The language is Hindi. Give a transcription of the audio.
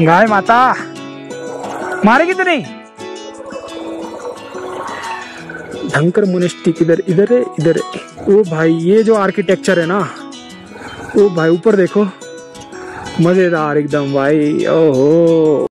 गाय माता, मारेगी तो नहीं? धनकर मोनेस्टी किधर, इधर है इधर है। ओ भाई, ये जो आर्किटेक्चर है ना, ओ भाई, ऊपर देखो। मज़ेदार एकदम भाई, ओहो।